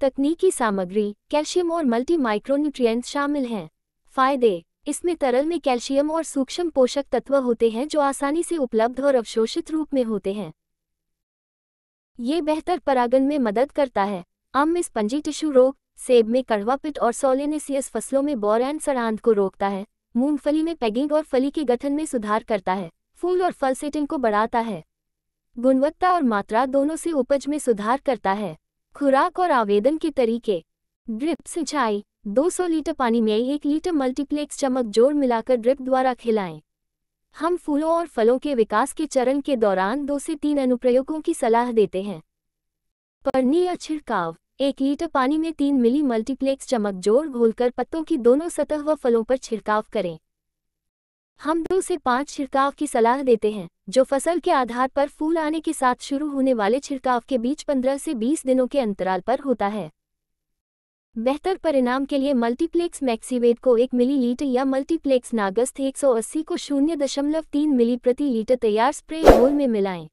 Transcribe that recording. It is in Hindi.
तकनीकी सामग्री, कैल्शियम और मल्टी माइक्रोन्यूट्रिएंट्स शामिल हैं। फ़ायदे, इसमें तरल में कैल्शियम और सूक्ष्म पोषक तत्व होते हैं जो आसानी से उपलब्ध और अवशोषित रूप में होते हैं। ये बेहतर परागन में मदद करता है। आम में स्पंजी टिश्यू रोग, सेब में कड़वापिट और सोलेनेसियस फ़सलों में बोर एंड सरांध को रोकता है। मूंगफली में पैगिंग और फली के गठन में सुधार करता है। फूल और फल सेटिंग को बढ़ाता है। गुणवत्ता और मात्रा दोनों से उपज में सुधार करता है। खुराक और आवेदन के तरीके। ड्रिप सिंचाई 200 लीटर पानी में एक लीटर मल्टीप्लेक्स चमक जोड़ मिलाकर ड्रिप द्वारा खिलाएँ। हम फूलों और फलों के विकास के चरण के दौरान दो से तीन अनुप्रयोगों की सलाह देते हैं। परनी या छिड़काव, एक लीटर पानी में तीन मिली मल्टीप्लेक्स चमक जोड़ घोलकर पत्तों की दोनों सतह व फलों पर छिड़काव करें। हम दो से पाँच छिड़काव की सलाह देते हैं। जो फ़सल के आधार पर फूल आने के साथ शुरू होने वाले छिड़काव के बीच 15 से 20 दिनों के अंतराल पर होता है। बेहतर परिणाम के लिए मल्टीप्लेक्स मैक्सीवेट को एक मिलीलीटर या मल्टीप्लेक्स नागस्थ 180 को शून्य दशमलव तीन मिली प्रति लीटर तैयार स्प्रे घोल में मिलाएँ।